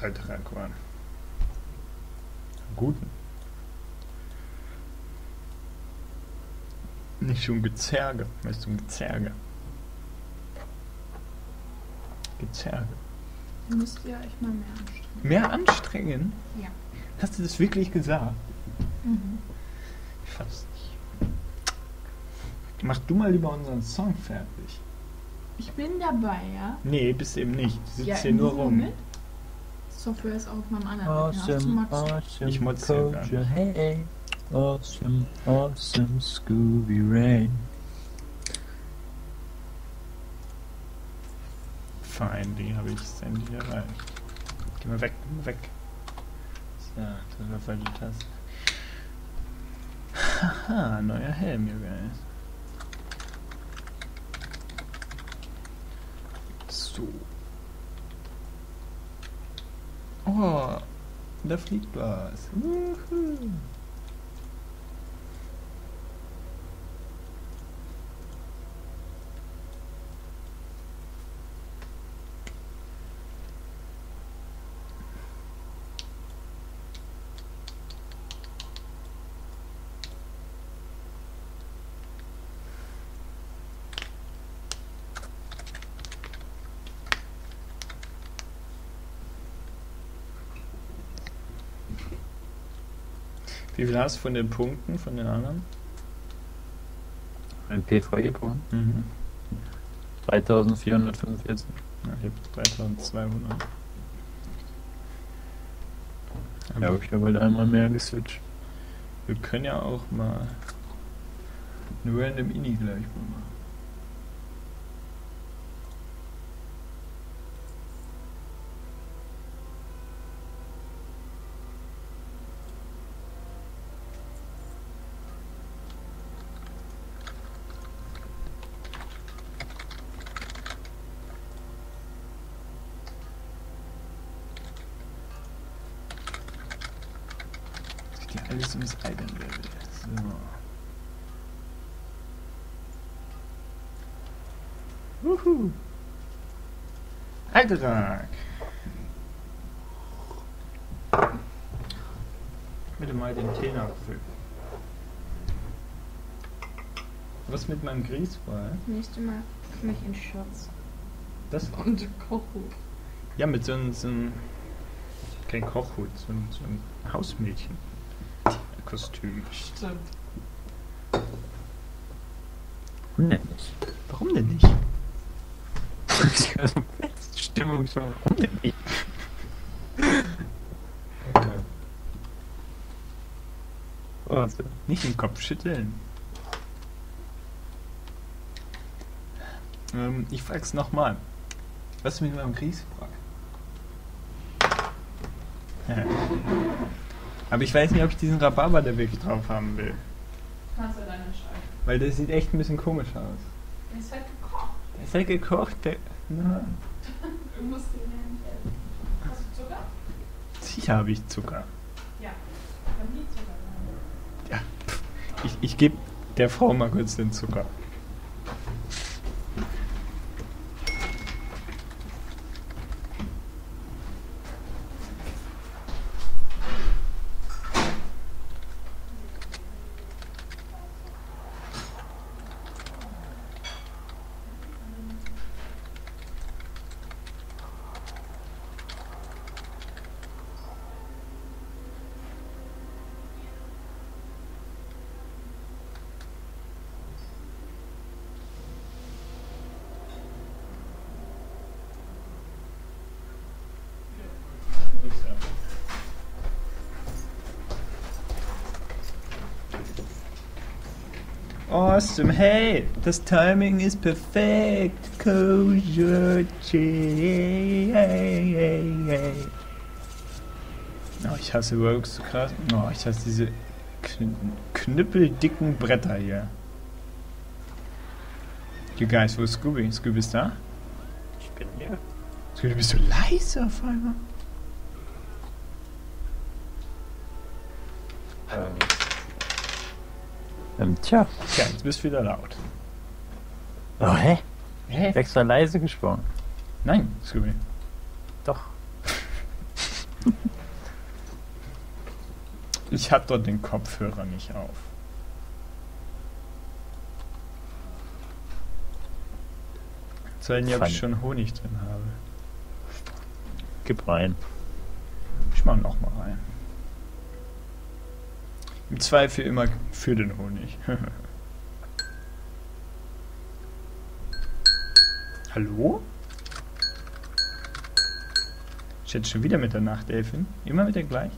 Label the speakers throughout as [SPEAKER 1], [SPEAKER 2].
[SPEAKER 1] Alter Aquan. Guten. Nicht schon Gezerge. Weißt du, Gezerge. Gezerge.
[SPEAKER 2] Ihr müsst ihr euch mal mehr anstrengen.
[SPEAKER 1] Mehr anstrengen?
[SPEAKER 2] Ja.
[SPEAKER 1] Hast du das wirklich gesagt?
[SPEAKER 2] Mhm.
[SPEAKER 1] Ich fass nicht. Mach du mal lieber unseren Song fertig.
[SPEAKER 2] Ich bin dabei, ja?
[SPEAKER 1] Nee, bist eben nicht. Du sitzt
[SPEAKER 2] ja,
[SPEAKER 1] hier nur rum.
[SPEAKER 2] Moment. Software ist auch auf meinem anderen
[SPEAKER 3] Awesome, awesome,
[SPEAKER 1] Ich motz ja
[SPEAKER 3] Kojak, hey. Awesome, awesome, Scooby Rain.
[SPEAKER 1] Fein, die habe ich endlich erreicht. Geh mal weg, geh mal weg. So, das war falsche Taste. Haha, neuer Helm, you guys. So. Oh, da fliegt was. Wuhu. Wie viel hast du von den Punkten von den anderen?
[SPEAKER 3] Ein PvE-Punkt.
[SPEAKER 1] Mhm.
[SPEAKER 3] 3445.
[SPEAKER 1] Ja, ich habe 3200.
[SPEAKER 3] Ja, habe ich aber einmal mehr geswitcht.
[SPEAKER 1] Wir können ja auch mal ein random Ini gleich mal machen. Alles ums Eigenlevel. So. Wuhu. Altertag. Bitte mal den Tee nachfüllen. Was mit meinem Grießbrei?
[SPEAKER 2] Nächstes Mal komme ich in Shorts.
[SPEAKER 1] Das?
[SPEAKER 2] Und Kochhut.
[SPEAKER 1] Ja, mit so einem, so einem kein Kochhut, so einem, so einem Hausmädchen-Kostüm.
[SPEAKER 2] Stimmt.
[SPEAKER 3] Warum denn nicht?
[SPEAKER 1] Warum denn nicht?
[SPEAKER 3] Stimmung schon. Warum denn nicht? Also,
[SPEAKER 1] Nicht den Kopf schütteln. Ähm, ich frag's nochmal. Was ist mit meinem Grießbrei? Aber ich weiß nicht, ob ich diesen Rhabarber da wirklich drauf haben will.
[SPEAKER 2] Kannst du dann entscheiden.
[SPEAKER 1] Weil der sieht echt ein bisschen komisch aus.
[SPEAKER 2] Der ist halt gekocht.
[SPEAKER 1] Der ist halt gekocht, der. Na,
[SPEAKER 2] Du musst den ja nicht essen. Hast du Zucker?
[SPEAKER 1] sicher habe ich Zucker.
[SPEAKER 2] Ja. Ich habe nie Zucker.
[SPEAKER 1] Ja, ich, ich gebe der Frau mal kurz den Zucker. Awesome, hey, das Timing ist perfekt. Oh, ich hasse Rogues so krass. Oh, ich hasse diese kn knüppeldicken Bretter hier. You guys, wo ist Scooby? Scooby ist da?
[SPEAKER 3] ich bin hier.
[SPEAKER 1] Scooby, bist du leise auf einmal?
[SPEAKER 3] Ähm, ähm, tja.
[SPEAKER 1] Tja, jetzt bist du wieder laut.
[SPEAKER 3] Oh, hä?
[SPEAKER 1] Hä?
[SPEAKER 3] Extra leise gesprochen.
[SPEAKER 1] Nein, Scooby.
[SPEAKER 3] Doch.
[SPEAKER 1] Ich hab dort den Kopfhörer nicht auf. Zeigen, ob ich schon Honig drin habe.
[SPEAKER 3] Gib rein.
[SPEAKER 1] Ich mach noch mal rein. Im Zweifel immer für den Honig. Hallo? Ich jetzt schon wieder mit der Nachtelfin? Immer mit der gleich?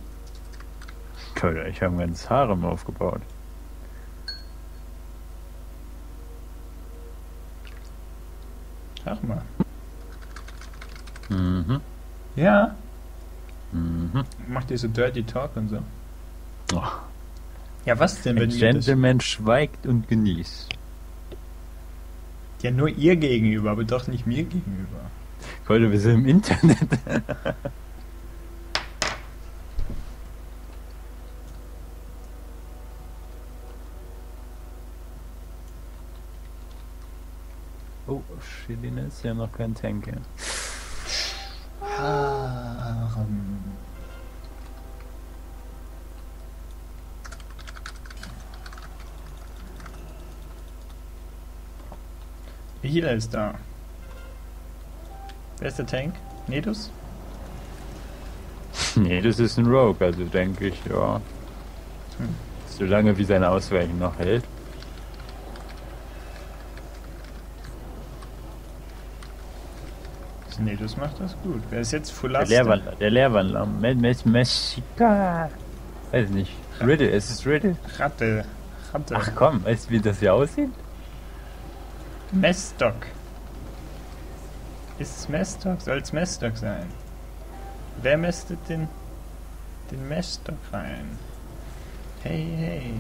[SPEAKER 3] Toll, ich habe ein ganzes Harem aufgebaut.
[SPEAKER 1] Sag mal.
[SPEAKER 3] Mhm.
[SPEAKER 1] Ja?
[SPEAKER 3] Mhm.
[SPEAKER 1] Macht ihr so Dirty Talk und so?
[SPEAKER 3] Oh,
[SPEAKER 1] Ja, was denn,
[SPEAKER 3] ein
[SPEAKER 1] wenn das...
[SPEAKER 3] Gentleman schweigt und genießt.
[SPEAKER 1] Ja, nur ihr gegenüber, aber doch nicht mir gegenüber.
[SPEAKER 3] Leute, wir sind im Internet. oh, Chilina ist ja noch kein Tank.
[SPEAKER 1] Harem. Healer ist da. Wer ist der Tank? Nedus?
[SPEAKER 3] Nee, das ist ein Rogue, also denke ich, ja.
[SPEAKER 1] Hm.
[SPEAKER 3] Solange wie sein Ausweichen noch hält.
[SPEAKER 1] Nedus macht das gut. Wer ist jetzt
[SPEAKER 3] Der
[SPEAKER 1] Fullaste?
[SPEAKER 3] Lehrwandler, der Lehrwandler. Mes- Mes- Messika. Weiß nicht. Riddle, es ist Riddle.
[SPEAKER 1] Ratte. Ratte.
[SPEAKER 3] Ach komm, weißt du, wie das hier aussieht?
[SPEAKER 1] Messstock. Ist es Messstock? Soll es Messstock sein? Wer mästet den, den Messstock rein? Hey, hey.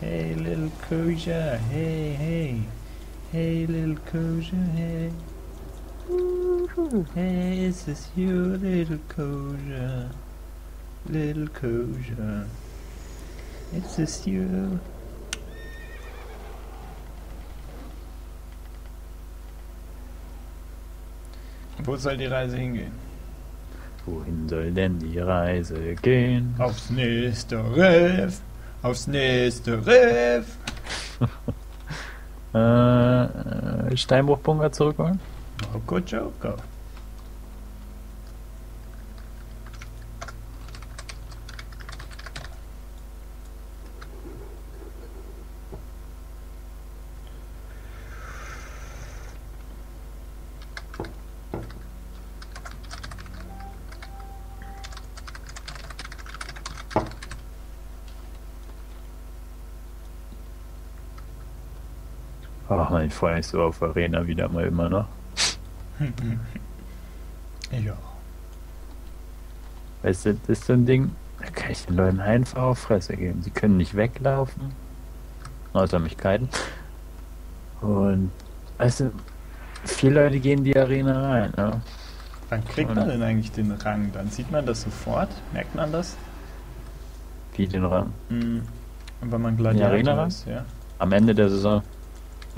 [SPEAKER 1] Hey, little Koja. Hey, hey. Hey, little Koja. Hey. Hey, is this you, little Koja? Little Koja. Is this you? Wo soll die Reise hingehen?
[SPEAKER 3] Wohin soll denn die Reise gehen?
[SPEAKER 1] Aufs nächste Riff! Aufs nächste Riff!
[SPEAKER 3] Äh, Steinbruchbunker zurückholen?
[SPEAKER 1] Joko Joko.
[SPEAKER 3] Ach man, ich freue mich so auf Arena wieder mal immer noch.
[SPEAKER 1] Ja.
[SPEAKER 3] Weißt du, das ist so ein Ding, da kann ich den Leuten einfach auf Fresse geben. Sie können nicht weglaufen, außer mich kiten. Und, weißt du, viele Leute gehen in die Arena rein, ne?
[SPEAKER 1] Wann kriegt man denn eigentlich den Rang? Dann sieht man das sofort? Merkt man das?
[SPEAKER 3] Wie den Rang.
[SPEAKER 1] Mhm. Und wenn man
[SPEAKER 3] Arena
[SPEAKER 1] Gladiator ist, ja.
[SPEAKER 3] Am Ende der Saison.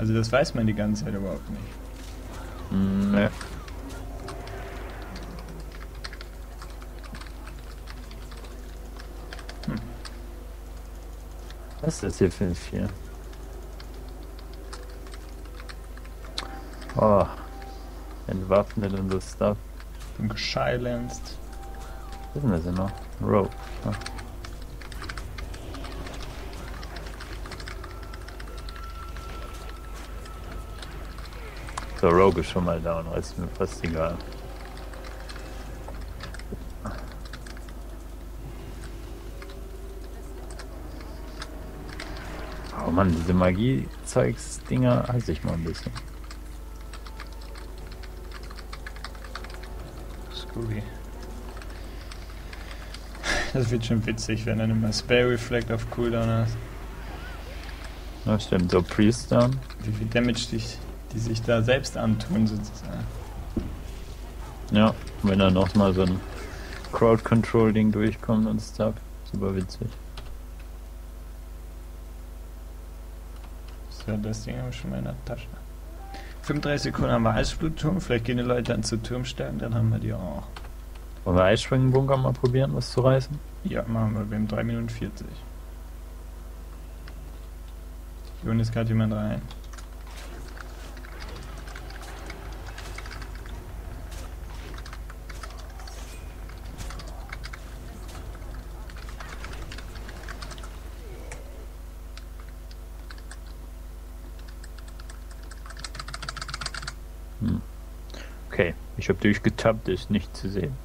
[SPEAKER 1] Also das weiß man die ganze Zeit überhaupt nicht.
[SPEAKER 3] Hm, ne.
[SPEAKER 1] Hm.
[SPEAKER 3] Was ist das hier für ein Vier? Oh. Entwaffnet und das Stuff.
[SPEAKER 1] Bin geschilenced.
[SPEAKER 3] Was ist denn das denn noch? Rope. Ah. So, Rogue ist schon mal down, ist mir fast egal. Oh Mann, diese Magie-Zeugs-Dinger halte ich mal ein bisschen.
[SPEAKER 1] Scooby. Das wird schon witzig, wenn dann immer Spell Reflect auf Cooldown hast.
[SPEAKER 3] Ja, stimmt, so Priest down.
[SPEAKER 1] Wie viel Damage die, die sich da selbst antun, sozusagen.
[SPEAKER 3] Ja, wenn dann noch mal so ein Crowd-Control-Ding durchkommt und Stuff. Super witzig.
[SPEAKER 1] So, das Ding habe ich schon mal in der Tasche. 35 Sekunden haben wir Eisblutturm. Vielleicht gehen die Leute dann zu Turmstärken, dann haben wir die auch.
[SPEAKER 3] Wollen wir Eisspringenbunker mal probieren, was zu reißen?
[SPEAKER 1] Ja, machen wir. Wir haben 3 Minuten 40. Hier unten ist gerade jemand rein.
[SPEAKER 3] Durchgetappt, ist nicht zu sehen.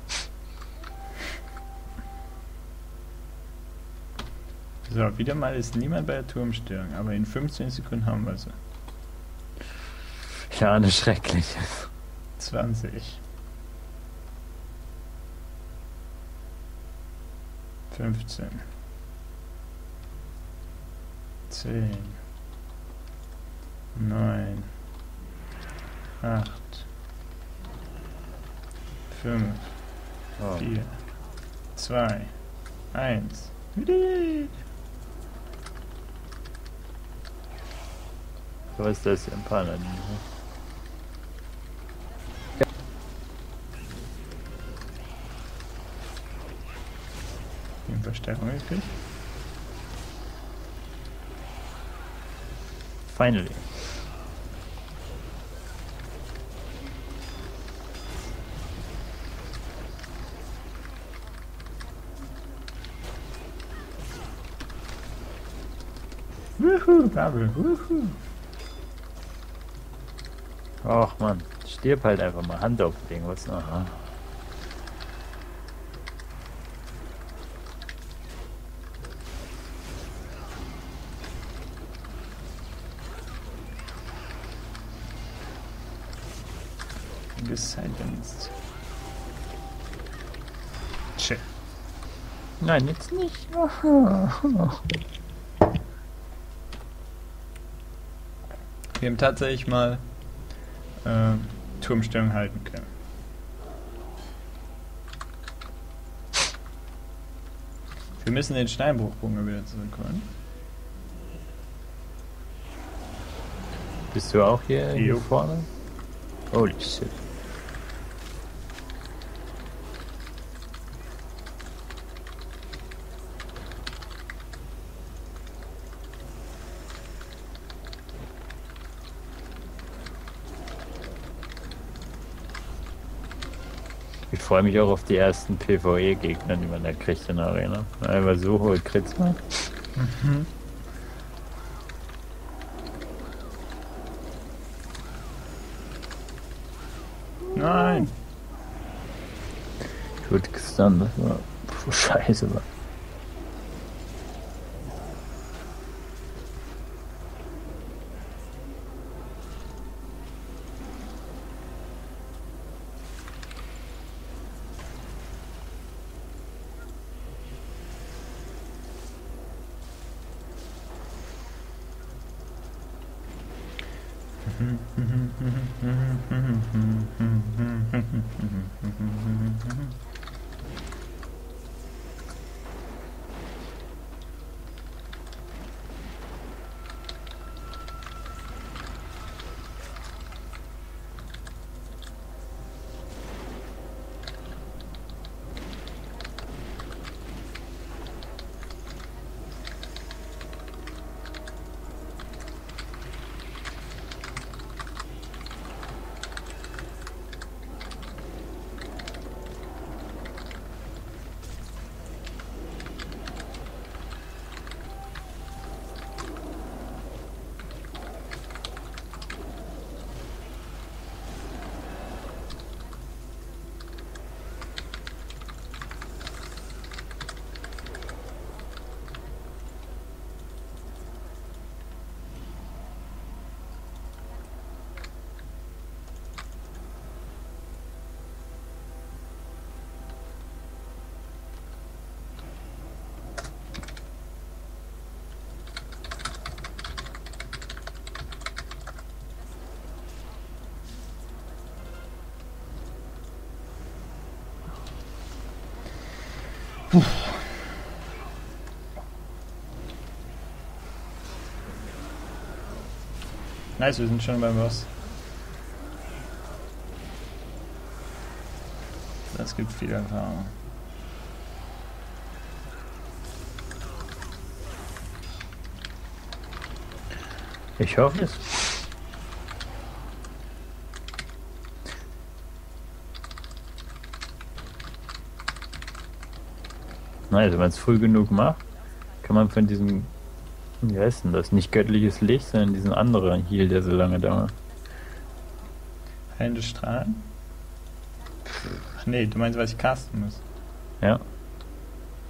[SPEAKER 1] So, wieder mal ist niemand bei der Turmstörung, aber in 15 Sekunden haben wir sie.
[SPEAKER 3] Ja, eine schreckliche.
[SPEAKER 1] 20. 15. 10. 9. 8. 5.
[SPEAKER 3] Oh.
[SPEAKER 1] 4. 2. 1.
[SPEAKER 3] Was ist das im Paladin?
[SPEAKER 1] Die Verstärkung gekriegt.
[SPEAKER 3] Finally.
[SPEAKER 1] Wuhu.
[SPEAKER 3] Ach man, stirb halt einfach mal Hand auflegen, was noch? Nein, jetzt nicht.
[SPEAKER 1] Wir haben tatsächlich mal äh, Turmstellung halten können. Wir müssen den Steinbruchbunker wieder zurückholen.
[SPEAKER 3] Bist du auch hier, hier vorne? Holy shit. Freue mich auch auf die ersten PvE-Gegner, die man da kriegt in der Arena. Einfach so hohe Crits mal.
[SPEAKER 1] Nein!
[SPEAKER 3] Ich wurde gestunt, das war puh, scheiße. Mann.
[SPEAKER 1] Nice, wir sind schon beim Boss. Es gibt viel Erfahrung.
[SPEAKER 3] Ich hoffe es. Na, Also wenn man es früh genug macht, kann man von diesem, wie heißt denn das, nicht göttliches Licht, sondern diesen anderen Heal, der so lange dauert.
[SPEAKER 1] Heilende Strahlen? Ach nee, du meinst, was ich casten muss.
[SPEAKER 3] Ja,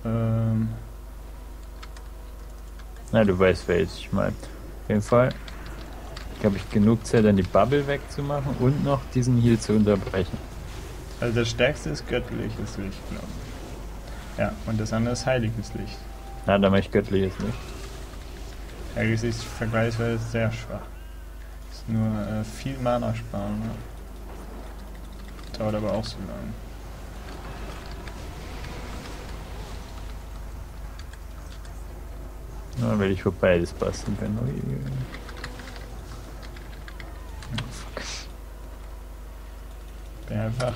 [SPEAKER 1] Ähm,
[SPEAKER 3] na du weißt, welches ich meine. Auf jeden Fall habe ich genug Zeit, dann die Bubble wegzumachen und noch diesen Heal zu unterbrechen.
[SPEAKER 1] also das stärkste ist göttliches Licht, glaube ich. Ja, und das andere ist heiliges Licht.
[SPEAKER 3] Na, dann mache ich göttliches Licht.
[SPEAKER 1] Heiliges Licht ist vergleichsweise sehr schwach. Ist nur äh, viel Mana sparen. Ne? Dauert aber auch so lange.
[SPEAKER 3] Na, weil ich für beides basteln kann. Oh, fuck.
[SPEAKER 1] Bin einfach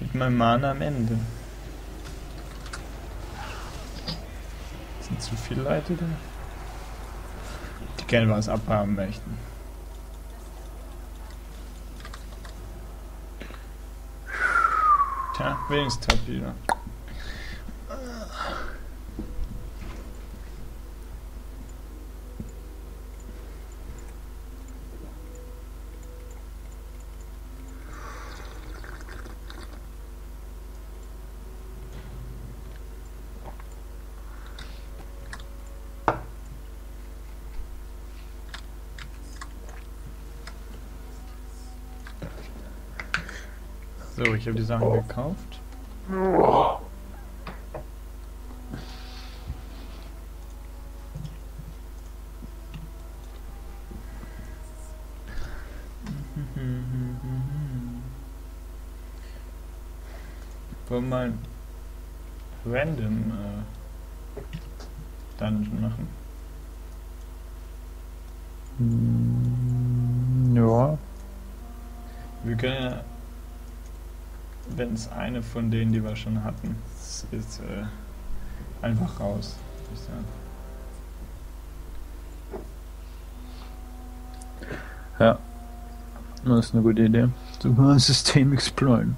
[SPEAKER 1] mit meinem Mana am Ende. Sind zu viele Leute da? Die gerne was abhaben möchten. Tja, wenigstens top So, ich habe die Sachen gekauft. Wollen wir mal random äh, Dungeon machen?
[SPEAKER 3] Ja,
[SPEAKER 1] Wir können ja, wenn es eine von denen, die wir schon hatten, ist, ist äh, einfach raus. Ich sagen.
[SPEAKER 3] ja. Das ist eine gute Idee. Sogar ein System exploren.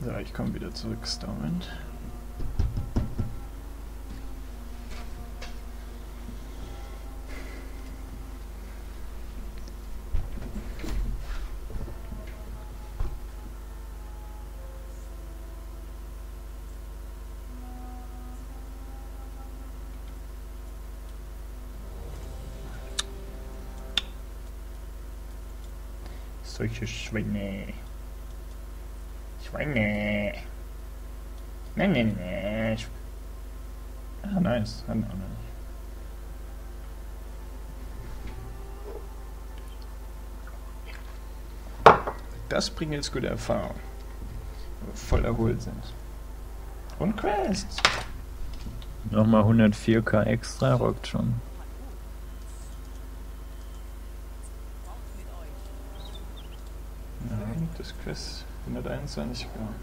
[SPEAKER 1] So, ich komme wieder zurück, Stormwind. Solche Schweine. Schweine. Nein, nein, nein. Ah, nice. Hatten auch nicht. Das bringt jetzt gute Erfahrung. Voll erholt sind. Und Quests.
[SPEAKER 3] Nochmal 104k extra, rockt schon.
[SPEAKER 1] Quest 121 Gramm.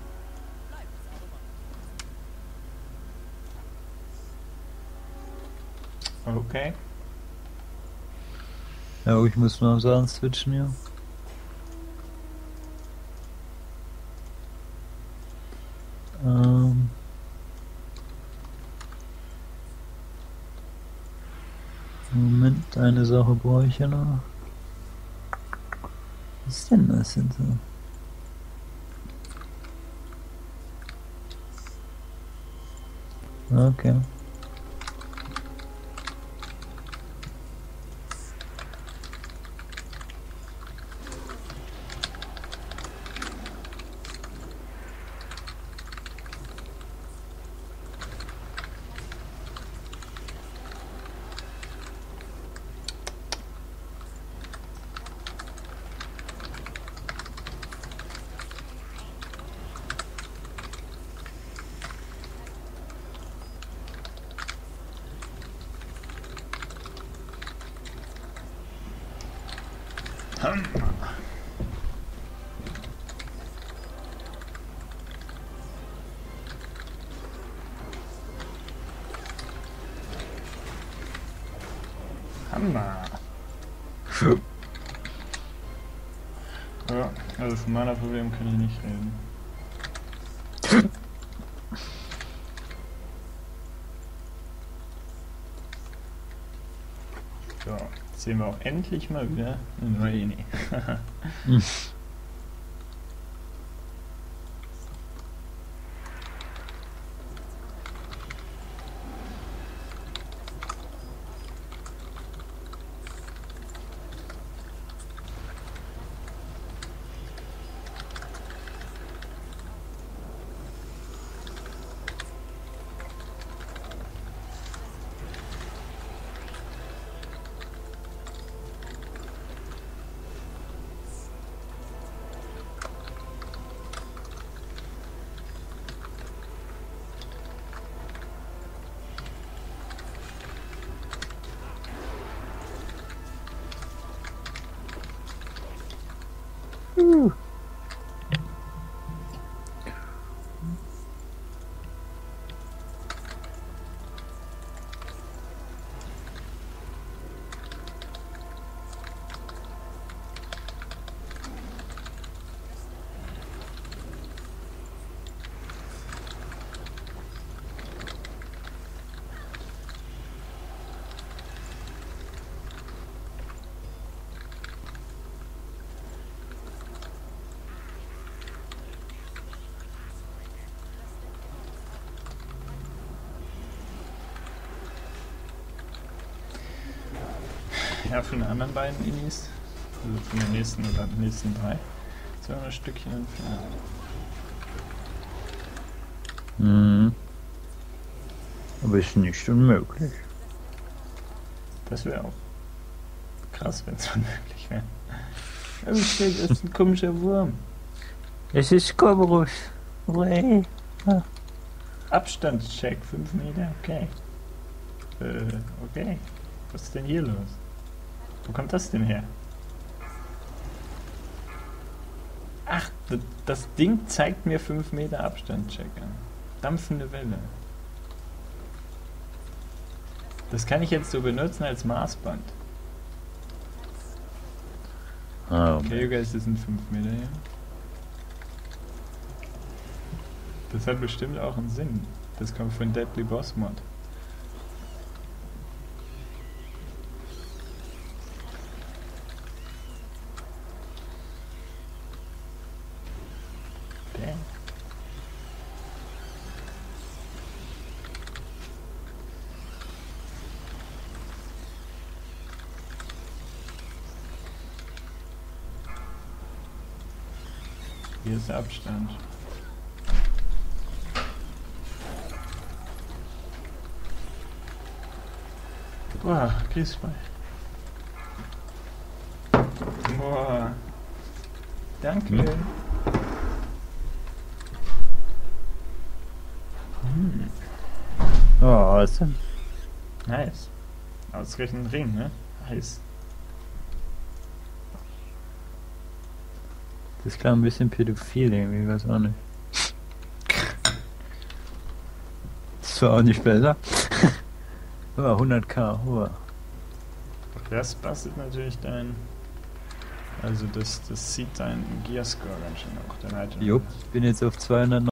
[SPEAKER 1] Okay.
[SPEAKER 3] Ja, ich muss mal sagen, switchen hier. Ähm. Moment, eine Sache brauche ich ja noch. Was ist denn das jetzt so?
[SPEAKER 1] Hammer. Ja, also von meiner Problem kann ich nicht reden. So, jetzt sehen wir auch endlich mal wieder eine neue Ini. Ja, von den anderen beiden Inis, also von den nächsten oder nächsten drei, sind wir ein Stückchen entfernt.
[SPEAKER 3] Mhm. Aber ist nicht unmöglich.
[SPEAKER 1] Das wäre auch krass, wenn es unmöglich wäre. Shit, das ist ein komischer Wurm.
[SPEAKER 3] Es ist Kobrus.
[SPEAKER 1] Abstandscheck, 5 Meter, okay. Äh, okay. Was ist denn hier los? Wo kommt das denn her? Ach, das Ding zeigt mir 5 Meter Abstandcheck an. Dampfende Welle. Das kann ich jetzt so benutzen als Maßband.
[SPEAKER 3] Oh,
[SPEAKER 1] Okay, guys, das sind 5 Meter hier. Das hat bestimmt auch einen Sinn. Das kommt von Deadly Boss Mod. Damn. Hier ist der Abstand. Boah, Grießball. Boah. Danke.
[SPEAKER 3] Hm?
[SPEAKER 1] Hm.
[SPEAKER 3] oh, awesome.
[SPEAKER 1] Nice. Ausgerechnet ein Ring, ne? Heiß.
[SPEAKER 3] Das klang ein bisschen pädophil irgendwie, weiß auch nicht. Das war auch nicht besser. oh, 100k, oh.
[SPEAKER 1] Das bastet natürlich dein. Also das, das zieht deinen Gearscore ganz schön hoch. Dein Item.
[SPEAKER 3] Jupp, ich bin jetzt auf 200